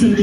some